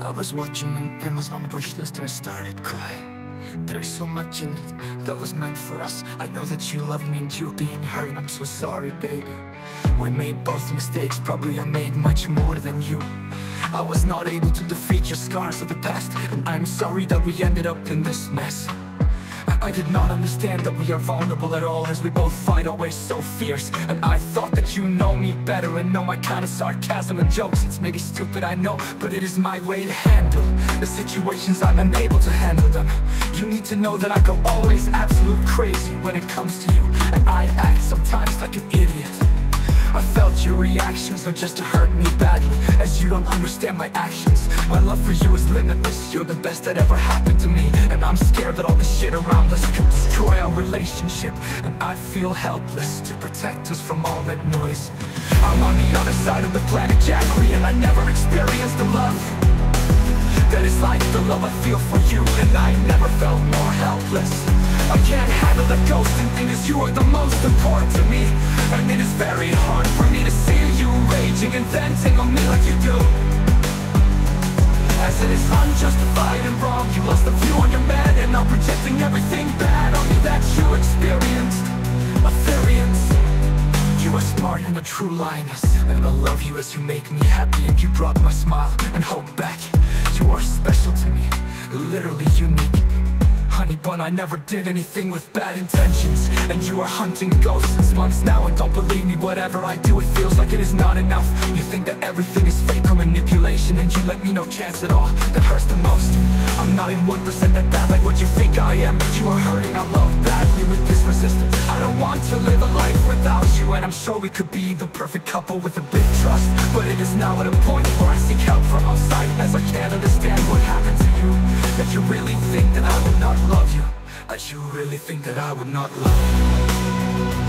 I was watching and was on the push list and I started crying. There's so much in it that was meant for us. I know that you love me and you're being hurt. I'm so sorry baby. We made both mistakes, probably I made much more than you. I was not able to defeat your scars of the past And I'm sorry that we ended up in this mess I did not understand that we are vulnerable at all As we both fight always so fierce. And I thought that you know me better And know my kind of sarcasm and jokes. It's maybe stupid, I know But it is my way to handle The situations I'm unable to handle them. You need to know that I go always absolute crazy When it comes to you. And I act sometimes like an idiot I felt your reactions are just to hurt me badly. As you don't understand my actions My love for you is limitless. You're the best that ever happened to me And I'm scared that all the shit around us Could destroy our relationship. And I feel helpless To protect us from all that noise. I'm on the other side of the planet Jackery And I never experienced the love That is like the love I feel for you. And I never felt more helpless I can't handle the ghosting thing As you are the most important to me. And it is very hard for me to see you raging And venting on me like you do. As it is unjustified and wrong You lost the view on your man And I'm projecting everything bad on you That you experienced. A variance. You are smart and a true lioness And I love you as you make me happy And you brought my smile and hope back. You are special to me Literally unique Bun, I never did anything with bad intentions. And you are hunting ghosts since months now And don't believe me, whatever I do, it feels like it is not enough. You think that everything is fake or manipulation And you let me no chance at all, that hurts the most. I'm not in 1% that bad like what you think I am But you are hurting. I love badly with this resistance. I don't want to live a life without you And I'm sure we could be the perfect couple with a big trust. But it is now at a point where I seek help from outside As I can't understand what happened to you. That you really think that I would not love That you really think that I would not love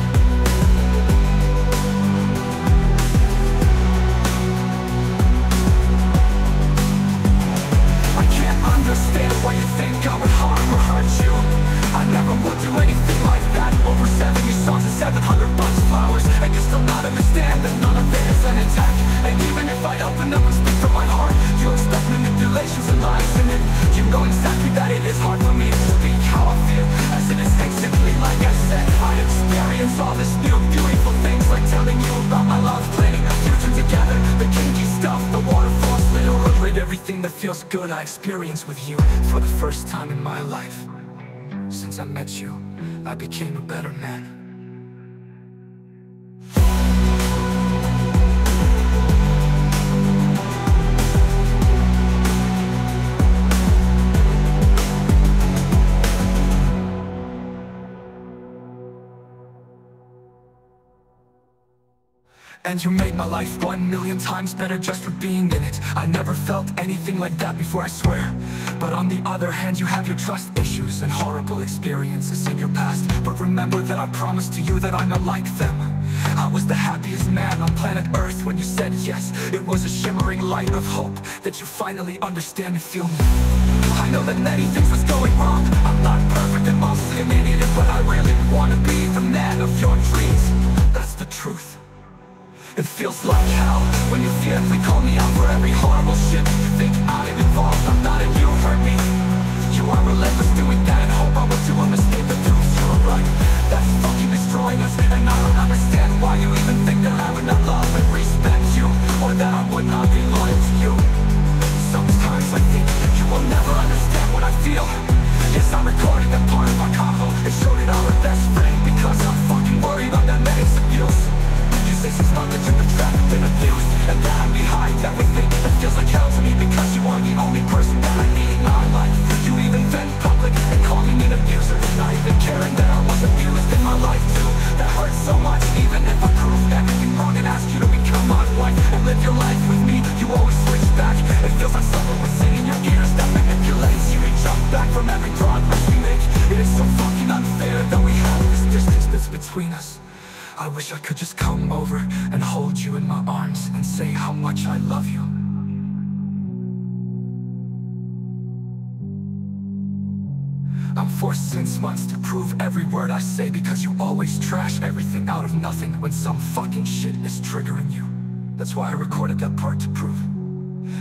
everything that feels good I experienced with you For the first time in my life. Since I met you I became a better man And you made my life one million times better just for being in it. I never felt anything like that before, I swear. But on the other hand, you have your trust issues And horrible experiences in your past. But remember that I promised to you that I'm not like them. I was the happiest man on planet Earth when you said yes. It was a shimmering light of hope That you finally understand and feel. Me I know that many things was going wrong. I'm not perfect it feels like hell When you fiercely call me out for every horrible shit. Think I'm involved, I'm not and you hurt me. You are relentless doing that and hope I will do a mistake But do you're right. That's fucking destroying us And I don't understand why you even think that I would not love and respect you Or that I would not be loyal to you. Sometimes I think that you will never understand what I feel. Yes, I'm recording that part of our convo And showed it our best friend between us I wish I could just come over and hold you in my arms and say how much I love you. I'm forced since months to prove every word I say because you always trash everything out of nothing when some fucking shit is triggering you. That's why I recorded that part to prove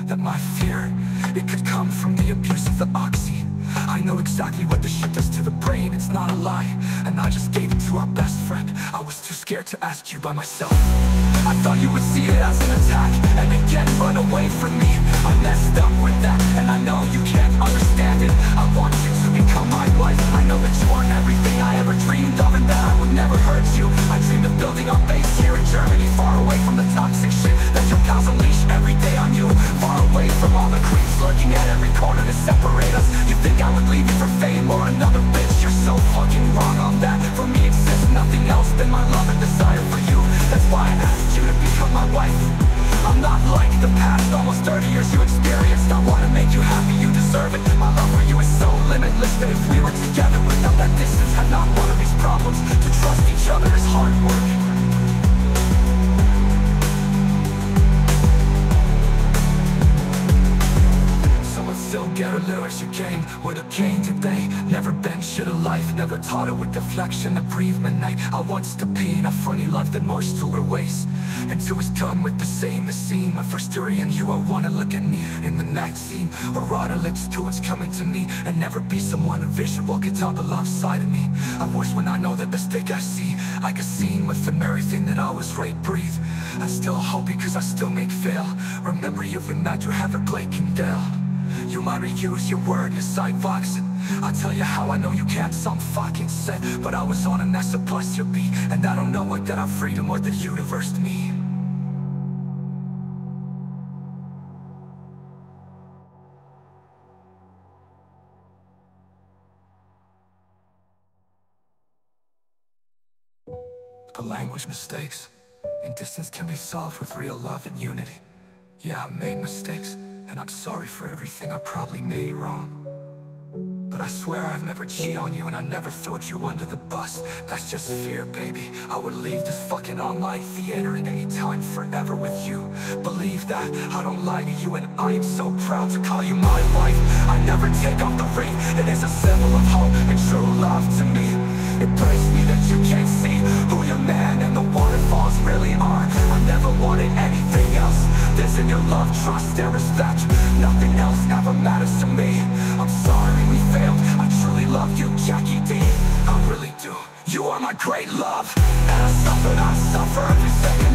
that my fear it could come from the abuse of the oxy I know exactly what this shit does to the brain, it's not a lie And I just gave to our best friend. I was too scared to ask you by myself. I thought you would see it as an attack And again run away from me. I messed up with that And I know you can't understand it. I want you to become my wife. I know that you aren't everything I ever dreamed of And that I would never hurt you. I dreamed of building our base here in Germany else than my love and desire for you. That's why I asked you to become my wife. I'm not like the past, almost 30 years you experienced. I wanna make you happy, you deserve it. My love for you is so limitless That if we were together without that distance Had not one of these problems. To trust each other Shit alive, never taught her with deflection. To breathe midnight I wants to be in a funny love that marched to her waist. And two is done with the same the scene My first story and you I wanna look at me in the night scene. Or rot her lips to what's coming to me And never be someone a vision the love side of me. I wish when I know that mistake I see I can see within everything that I was right. Breathe. I still hope because I still make fail. Remember you've you have a Blake and Dell. You might reuse your word, your sidewalks I'll tell you how I know you can't, some fucking set But I was on and that's a your beat And I don't know what that our freedom or the universe to me The language mistakes. And distance can be solved with real love and unity. Yeah, I made mistakes. And I'm sorry for everything I probably made wrong But I swear I've never cheated on you And I never throwed you under the bus. That's just fear, baby. I would leave this fucking online theater at any time forever with you. Believe that, I don't lie to you And I am so proud to call you my wife. I never take off the ring. It is a symbol of hope and true love to me. It breaks me that you can't see Who your man and the waterfalls really your love, trust and respect Nothing else ever matters to me. I'm sorry we failed, I truly love you, Jackie D. I really do, you are my great love. And I suffer, I suffer every second.